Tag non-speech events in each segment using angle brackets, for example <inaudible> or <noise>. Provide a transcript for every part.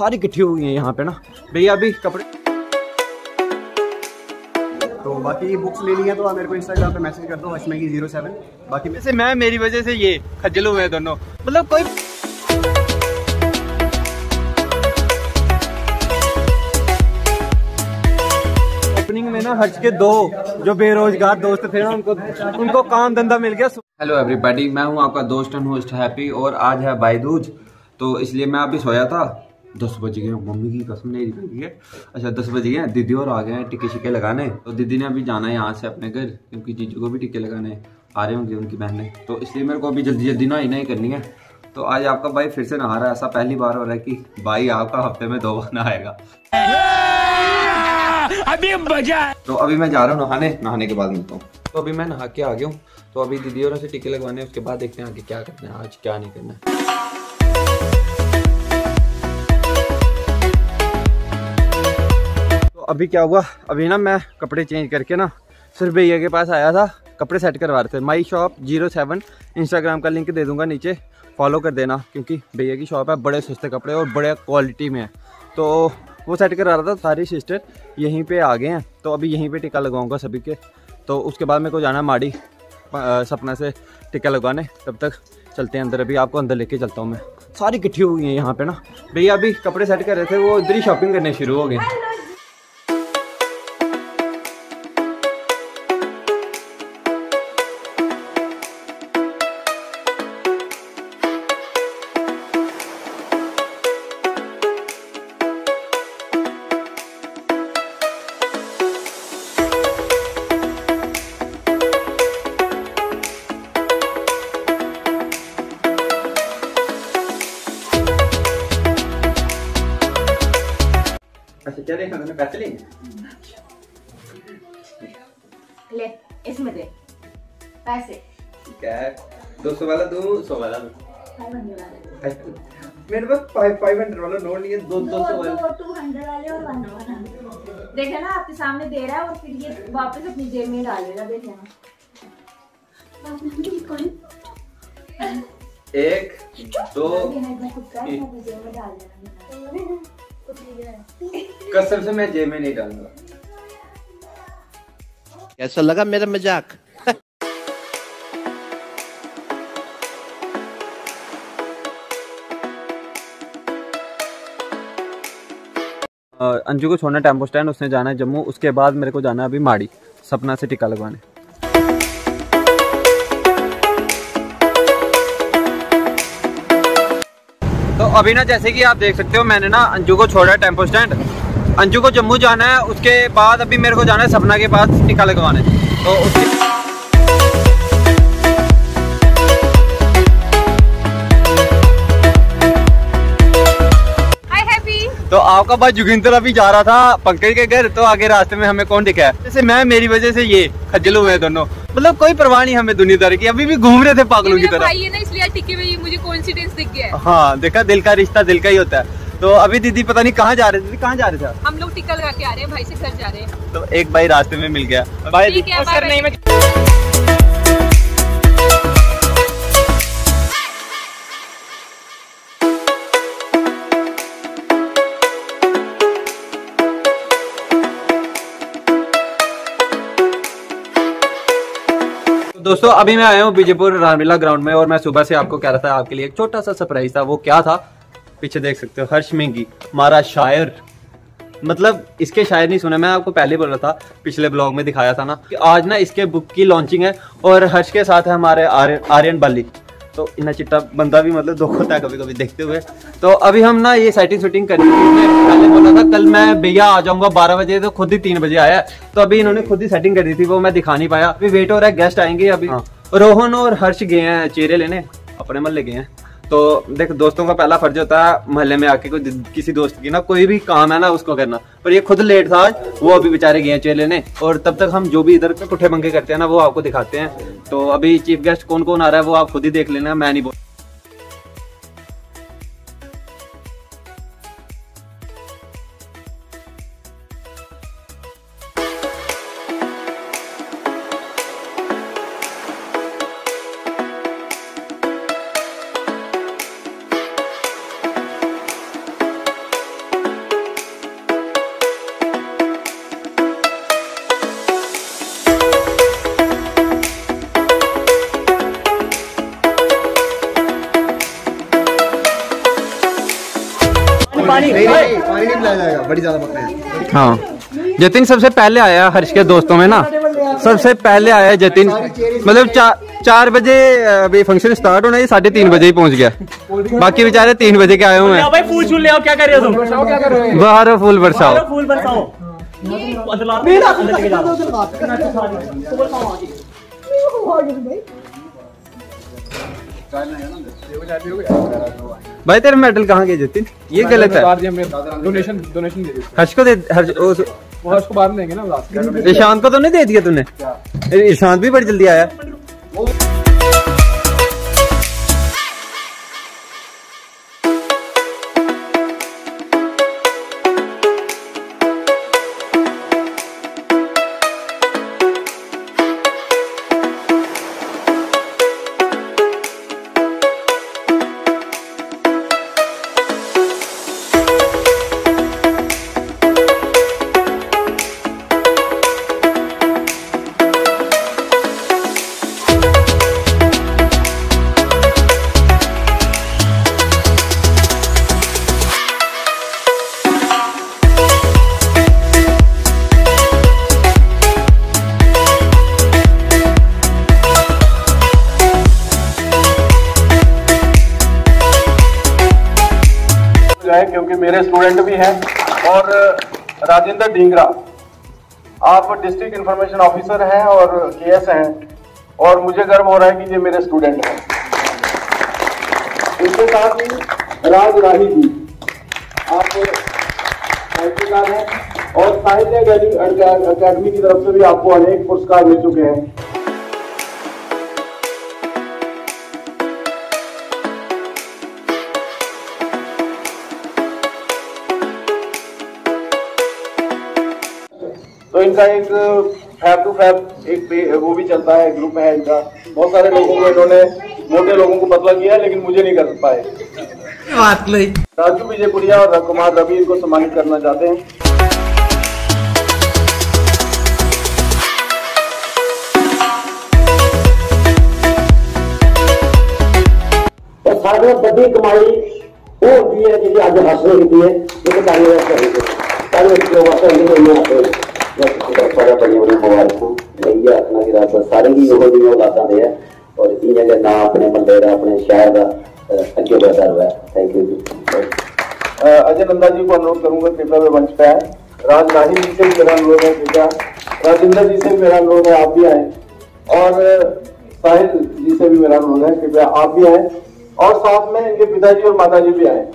सारी इकट्ठी हो गई हैं यहाँ पे ना। भैया अभी कपड़े तो बाकी बुक्स लेनी है तो आप मेरे को इंस्टाग्राम पे मैसेज कर दो अशमे की ज़ीरो सेवन बाकी जैसे मैं मेरी वजह से ये खज्जल हुए हैं दोनों। मतलब कोई ओपनिंग में ना हर्ष के दो जो बेरोजगार दोस्त थे ना उनको उनको काम धंधा मिल गया। हेलो एवरीबॉडी मैं हूँ आपका दोस्त एंड होस्ट हैप्पी और आज है भाई दूज तो इसलिए मैं अभी सोया था। दस बज गए मम्मी की कसम नहीं गई है। अच्छा दस बज गए दीदी और आ गए हैं टिक्के शिक्के लगाने। तो दीदी ने अभी जाना है यहाँ से अपने घर क्योंकि जीजू को भी टिक्के लगाने आ रहे होंगे उनकी बहनें। तो इसलिए मेरे को अभी जल्दी जल्दी ना ही करनी है। तो आज आपका भाई फिर से नहा रहा है ऐसा पहली बार हो रहा है कि भाई आपका हफ़्ते में दो बार नहाएगा। अभी मज़ा तो अभी मैं जा रहा हूँ नहाने नहाने के बाद मिलता हूँ। तो अभी मैं नहा के आ गया हूँ। तो अभी दीदी और से टिक्के लगवाने उसके बाद देखते हैं आगे क्या करना है आज क्या नहीं करना है। अभी क्या हुआ? अभी ना मैं कपड़े चेंज करके ना सिर्फ़ भैया के पास आया था, कपड़े सेट करवा रहे थे। My shop zero seven Instagram का लिंक दे दूँगा नीचे। फॉलो कर देना, क्योंकि भैया की शॉप है, बड़े सस्ते कपड़े और बड़े क्वालिटी में है। तो वो सेट करा रहा था, सारी सिस्टर यहीं पे आ गए हैं। तो अभी यहीं पे टिक्का लगवाऊँगा सभी के। तो उसके बाद मेरे को जाना माड़ी सपना से टिक्का लगवाने। तब तक चलते हैं अंदर। अभी आपको अंदर लेके चलता हूँ मैं। सारी इकट्ठी हो गई हैं यहाँ पे ना। भैया अभी कपड़े सेट कर रहे थे, वो इधर ही शॉपिंग करने शुरू हो गए। मैंने पैसे लेंगे ले इसमें दे। पैसे। क्या दो सौ वाला दो सौ वाला मेरे पास फाइव फाइव हंड्रेड वाला नोट नहीं है दो दो सौ वाला। टू हंड्रेड वाले और वन वाला। देखा ना आपके सामने दे रहा है और फिर ये वापस अपनी जेब में डालेगा देखे ना एक दो कसम से मैं जेब में नहीं डालूँगा। कैसा लगा मेरा मज़ाक? अंजू को छोड़ना टेंपो स्टैंड उसने जाना है जम्मू उसके बाद मेरे को जाना है अभी माड़ी सपना से टिक्का लगवाने। तो अभी ना जैसे कि आप देख सकते हो, मैंने ना अंजू को छोड़ा है टेंपो स्टैंड। अंजू को जम्मू जाना है, उसके बाद अभी मेरे को जाना है सपना के पास टीका लगवाने तो उसके तो आपका भाई जोगिंदर अभी जा रहा था पंकज के घर तो आगे रास्ते में हमें कौन दिखा है? जैसे मैं मेरी वजह से ये खज्जल हुए हैं दोनों। मतलब कोई परवाह नहीं हमें दुनियादारी की अभी भी घूम रहे थे पागलों की तरह। भाई है ना इसलिए टिके हुए ये मुझे कोइंसिडेंस दिख गया हाँ। देखा दिल का रिश्ता दिल का ही होता है। तो अभी दीदी पता नहीं कहाँ जा रहे थे? कहाँ जा रहे थे हम लोग टिक्का लगा के आ रहे हैं भाई से घर जा रहे हैं। तो एक भाई रास्ते में मिल गया। भाई दोस्तों, अभी मैं आया हूँ बीजेपुर रामलीला ग्राउंड में और मैं सुबह से आपको कह रहा था, आपके लिए एक छोटा सा सरप्राइज़ था। वो क्या था? पीछे देख सकते हो, हर्ष मेंगी, मारा शायर। मतलब इसके शायर नहीं सुने, मैं आपको पहले बोल रहा था, पिछले ब्लॉग में दिखाया था ना, कि आज ना इसके बुक की लॉन्चिंग है और हर्ष के साथ है हमारे आर्यन आर्यन बाली तो इन्ना चिट्टा बंदा भी मतलब दुख होता है कभी कभी देखते हुए। तो अभी हम ना ये सेटिंग शूटिंग करी थी पहले बोला था कल मैं भैया आ जाऊँगा बारह बजे तो खुद ही तीन बजे आया तो अभी इन्होंने खुद ही सेटिंग करी थी वो मैं दिखा नहीं पाया। अभी वेट हो रहा है गेस्ट आएँगे अभी। रोहन और हर्ष गए हैं चेहरे लेने अपने महल्ले गए हैं। तो देख, दोस्तों का पहला फ़र्ज़ होता है मोहल्ले में आके कोई किसी दोस्त की ना कोई भी काम है ना उसको करना। पर ये खुद लेट था आज वो अभी बेचारे गए चेले ने, और तब तक हम जो भी इधर पुठे मंगे करते हैं ना, वो आपको दिखाते हैं। तो अभी चीफ गेस्ट कौन कौन आ रहा है, वो आप खुद ही देख लेना, मैं नहीं बोल नहीं नहीं पानी नहीं पिलाया जाएगा बड़ी ज़्यादा बकरे हाँ। जतिन सबसे पहले आया हर्ष के दोस्तों में ना। सबसे पहले आया जतिन। मतलब चा, चार बजे अभी फ़ंक्शन स्टार्ट होना है साढ़े तीन बजे ही पहुँच गया। बाकी बेचारे तीन बजे के आए हुए हैं। भाई फूल छूल ले क्या कर रहे हो बाहर फूल बरसाओ। फूल बरसाओ। जाओ। भाई तेरा मेडल कहाँ गया जतिन ये गलत है। डोनेशन डोनेशन दे हर्ष को दे हर्ष उस- वो उसको बाद में देंगे ना लास्ट ईशांत को तो नहीं दे दिया तूने? ईशांत भी बड़ी जल्दी आया। जाए क्योंकि मेरे स्टूडेंट भी हैं। और राजेंद्र ढींगरा, आप डिस्ट्रिक्ट इंफॉर्मेशन ऑफिसर हैं और केएस हैं। और मुझे गर्व हो रहा है कि ये मेरे स्टूडेंट हैं। इसके साथ ही राज राही जी, आप साहित्यकार हैं। और साहित्य अकेडमी की तरफ़ से भी आपको अनेक पुरस्कार मिल चुके हैं। इनका एक फैब टू फैब एक वो भी चलता है ग्रुप है इनका। बहुत सारे लोगों को इन्होंने मोटे लोगों को पतला किया है लेकिन मुझे नहीं कर पाए। बात नहीं। राजू विजयपुरिया और कुमार रवि इनको सम्मानित करना चाहते हैं। और सारे नालों बड़ी कमाई वो होती है जी अज हासिल की है जो पहली बार करी पहले लोग वास्तव नहीं होने अजय नंदा जी को अनुरोध करूँगा कृपया वे मंच पे आए राज जी से मेरा अनुरोध है कृपया राजेंद्र जी से मेरा अनुरोध है आप भी आए और साहिल जी से भी मेरा अनुरोध है कृपया आप भी आए और साथ में इनके पिताजी और माताजी भी आए।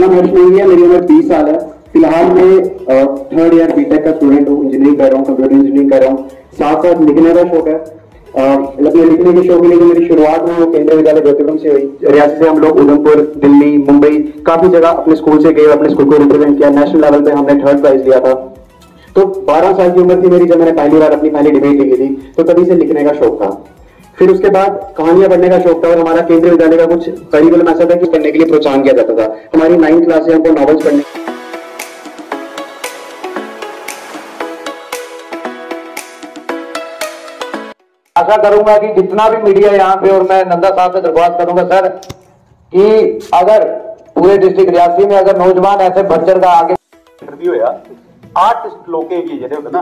मेरा नाम हर्ष नेगी है, मेरी उम्र बीस साल है। फ़िलहाल मैं थर्ड ईयर बीटेक का स्टूडेंट हूँ इंजीनियरिंग कर रहा हूँ कंप्यूटर इंजीनियरिंग कर रहा हूँ। साथ साथ लिखने का शौक है। अपने लिखने के शौक लिए मेरी शुरुआत हुई वो केंद्रीय विद्यालय ज्योतिपुरम से हुई। रियासत से हम लोग उधमपुर, दिल्ली, मुंबई, काफ़ी जगह अपने स्कूल से गए, अपने स्कूल को रिप्रेजेंट किया। नेशनल लेवल पे हमने थर्ड प्राइज लिया था। तो 12 साल की उम्र थी मेरी, जब मैंने पहली बार अपनी पहली डिबेट लिखी थी। तो तभी से लिखने का शौक था। फिर उसके बाद कहानियाँ पढ़ने का शौक था और हमारा केंद्रीय विद्यालय का कुछ करिकुलम ऐसा था कि पढ़ने के लिए प्रोत्साहन किया जाता था। हमारी नाइन्थ क्लास से हमको नॉवेल्स पढ़ने आशा करूँगा कि जितना भी मीडिया यहाँ पे और मैं नंदा साहब से दरख्वास्त करूँगा सर कि अगर पूरे डिस्ट्रिक्ट रियासी में अगर नौजवान ऐसे बच्चर का आगे इंटरव्यू होया आर्टिस्ट लोके की जेह्ड़े होंदे ना।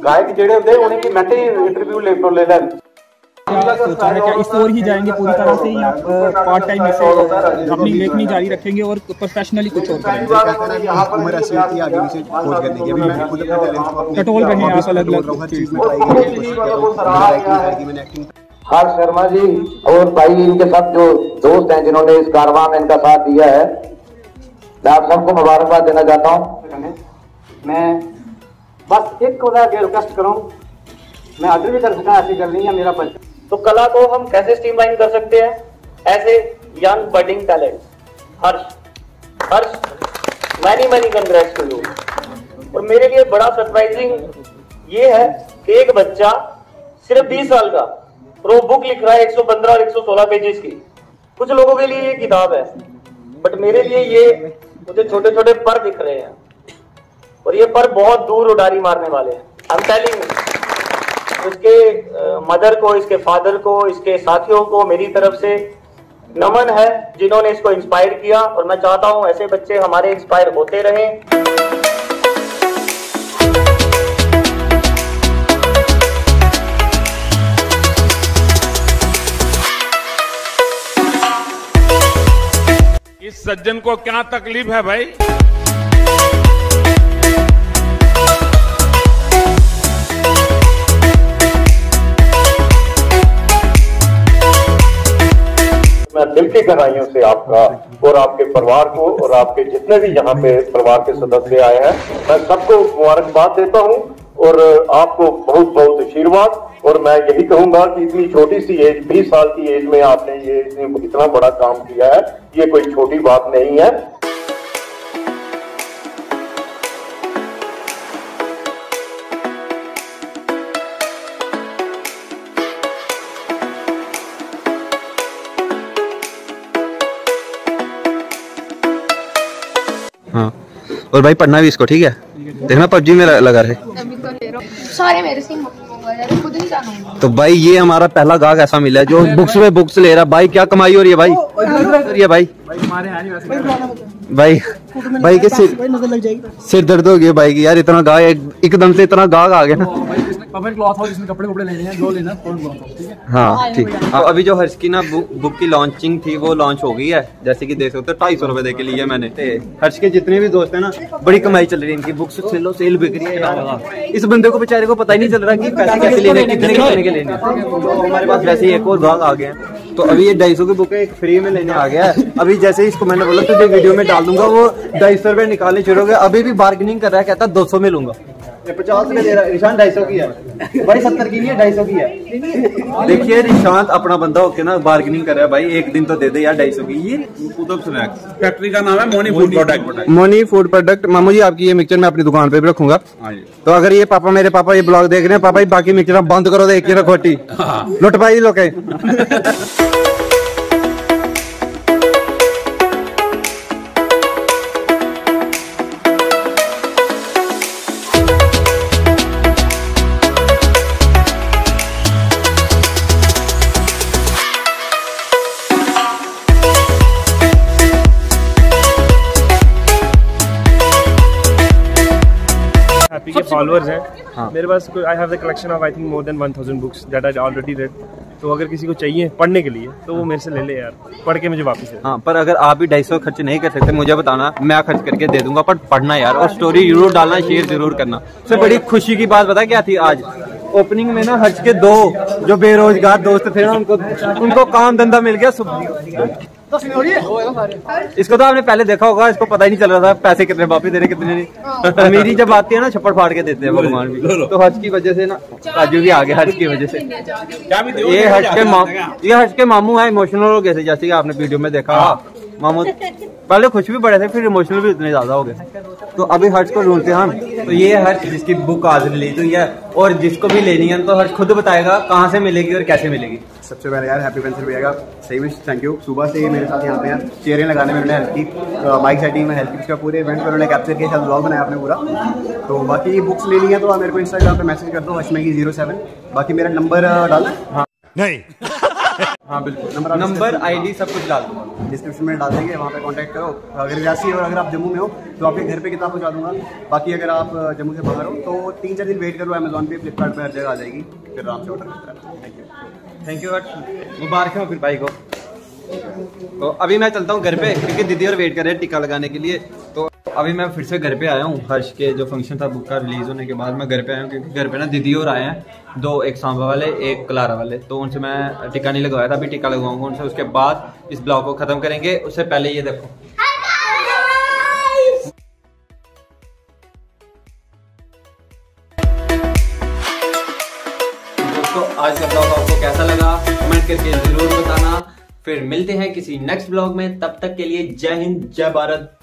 गायक जेह्ड़े होंदे उ'नें गी मैंटे इंटरव्यू ले ले सोचा है? क्या इस ओर ही जाएँगे पूरी तरह से आप पार्ट टाइम अपनी लेखनी जारी रखेंगे और प्रोफेशनली कुछ और करेंगे। कहता उम्र ऐसी होती आगे पीछे खोज करने की अभी मैं खुद अपने टैलेंट को अपनी टटोल रहे हैं आप रहा हूँ, हर शर्मा जी और भाई इनके साथ जो दोस्त हैं जिन्होंने इस कारवां में इनका साथ दिया है मैं आप सबको मुबारकबाद देना चाहता हूँ। मैं बस एक को रिक्वेस्ट करूँ। मैं ऑर्डर भी कर सका ऐसी कर रही है मेरा बच्चा तो कला को हम कैसे स्ट्रीमलाइन कर सकते हैं? ऐसे young budding talent Harsh Harsh many many congrats to you और मेरे लिए बड़ा सरप्राइजिंग ये है कि एक बच्चा सिर्फ़ 20 साल का, और वो बुक लिख रहा है 115 और 116 पेजेस की। कुछ लोगों के लिए ये किताब है बट मेरे लिए ये मुझे छोटे छोटे पर दिख रहे हैं। और ये पर बहुत दूर उडारी मारने वाले हैं। आई एम टेलिंग इसके मदर को, इसके फादर को, इसके साथियों को मेरी तरफ़ से नमन है, जिन्होंने इसको इंस्पायर किया। और मैं चाहता हूँ ऐसे बच्चे हमारे इंस्पायर होते रहें। इस सज्जन को क्या तकलीफ़ है भाई? मैं दिल की गहराइयों से आपका और आपके परिवार को और आपके जितने भी यहाँ पे परिवार के सदस्य आए हैं, मैं सबको मुबारकबाद देता हूँ और आपको बहुत बहुत आशीर्वाद। और मैं यही कहूँगा कि इतनी छोटी सी एज बीस साल की एज में आपने ये इतना बड़ा काम किया है, ये कोई छोटी बात नहीं है। और भाई पढ़ना भी इसको ठीक है देखना पबजी में लगा रहे सारे मेरे से ही मंगवा यार खुद नहीं जाना तो भाई ये हमारा पहला गाहक ऐसा मिला है जो बुक्स में बुक्स ले रहा है भाई क्या कमाई हो रही है भाई भाई है भाई भाई भाई के सिर सिर दर्द हो गया भाई की यार इतना गाह एकदम से इतना गाहक आ गया ना पवन क्लॉथ हाउस जिसमें कपड़े कपड़े लेने हैं जो लेना पवन क्लॉथ हाउस ठीक है? हाँ ठीक। हाँ, अभी जो हर्ष की ना बुक, बुक की लॉन्चिंग थी वो लॉन्च हो गई है। जैसे कि देख सकते हो ढाई सौ रुपए दे के लिए मैंने। हर्ष के जितने भी दोस्त है ना बड़ी कमाई चल रही है इनकी। बुक्स सेलो सेल बिक रही है इस बंदे को बेचारे को पता ही नहीं चल रहा कि पैसे कैसे लेने कितने कितने के लेने। तो हमारे पास वैसे ही एक और भाग आ गया है। तो अभी ये ढाई सौ की बुक है एक फ्री में लेने आ गया है। अभी जैसे ही इसको मैंने बोला तुझे वीडियो में डाल दूँगा वो ढाई सौ रुपए निकालने शुरू हो गया अभी भी बार्गेनिंग कर रहा है कहता है दो सौ में लूँगा। पचास में दे रहा निशान ढाई सौ की है। भाई सत्तर की नहीं है ढाई सौ की है। देखिए निशांत अपना बंदा होके ना बार्गेनिंग कर रहा है भाई एक दिन तो दे दे यार ढाई सौ की। ये कुतुब स्नैक्स फैक्ट्री का नाम है Moni food product Moni food product मामू जी आपकी ये मिक्सचर मैं अपनी दुकान पे भी रखूँगा। तो अगर ये पापा मेरे पापा ये ब्लॉग देख रहे हैं पापा ये बाकी मिक्सचर बंद करो देख के खोटी लुट पाई लोग <laughs> फॉलोअर्स हैं। मेरे पास I have the collection of I think more than 1000 books that I already read तो अगर किसी को चाहिए पढ़ने के लिए तो वो मेरे से ले ले यार। पढ़ के मुझे वापस दे। हाँ पर अगर आप भी ढाई सौ खर्च नहीं कर सकते मुझे बताना मैं खर्च करके दे दूँगा पर पढ़ना यार और स्टोरी ज़रूर डालना शेयर ज़रूर करना। सर बड़ी खुशी की बात पता क्या थी आज? ओपनिंग में ना हज के दो जो बेरोजगार दोस्त थे ना उनको उनको काम धंधा मिल गया इसको तो आपने पहले देखा होगा इसको पता ही नहीं चल रहा था पैसे कितने वापिस दे रहे कितने नहीं। अमीरी जब आती है ना छप्पड़ फाड़ के देते हैं भगवान भी। तो हज की वजह से ना राजू भी आ गया हज की वजह से। ये हज के ये हज के मामू है इमोशनल हो गए थे जैसे कि आपने वीडियो में देखा। मामू पहले खुश भी बड़े थे फिर इमोशनल भी इतने ज़्यादा हो गए। तो अभी हर्ष को ढूंढते हैं हम। तो ये हर्ष जिसकी बुक आज रिलीज़ हुई है और जिसको भी लेनी है तो हर्ष खुद बताएगा कहाँ से मिलेगी और कैसे मिलेगी। सबसे पहले यार हैप्पी पेंसिल भैया का। सही विश थैंक यू सुबह से ही मेरे साथ यहाँ पे यार चेयरें लगाने में उन्होंने हेल्प की। माइक सेटिंग में हेल्प की उसका पूरे इवेंट पर उन्होंने कैप्चर किया ब्लॉग बनाया आपने पूरा। तो बाकी बुक्स लेनी है तो आप मेरे को इंस्टाग्राम पे मैसेज कर दो हशमेगी ज़ीरो सेवन बाकी मेरा नंबर डाल हाँ। नहीं। <laughs> हाँ बिल्कुल। नंबर नंबर आईडी सब कुछ डाल दूँगा। डिस्क्रिप्शन में डाल देंगे वहाँ पे कांटेक्ट करो। अगर रियासी और अगर आप जम्मू में हो तो आपके घर पे किताब पहुँचा दूँगा। बाकी अगर आप जम्मू से बाहर हो तो तीन चार दिन वेट करो अमेजोन पे फ्लिपकार्ट पे हर जगह आ जाएगी। फिर आराम से ऑर्डर करता है थैंक यू थैंक यू मुबारक हो फिर भाई को। तो अभी मैं चलता हूँ घर पे, क्योंकि दीदी और वेट कर रहे हैं टीका लगाने के लिए। तो अभी मैं फिर से घर पे आया हूँ। हर्ष के जो फ़ंक्शन था बुक का रिलीज़ होने के बाद मैं घर पे आया हूँ, क्योंकि घर पे ना दीदी और आए हैं। दो, एक सांबा वाले, एक कलारा वाले। तो उनसे मैं टिक्का नहीं लगवाया था, अभी टिक्का लगवाऊँगा उनसे। उसके बाद इस ब्लॉग को खत्म करेंगे। उससे पहले ये देखो। फिर मिलते हैं किसी नेक्स्ट ब्लॉग में। तब तक के लिए जय हिंद, जय भारत।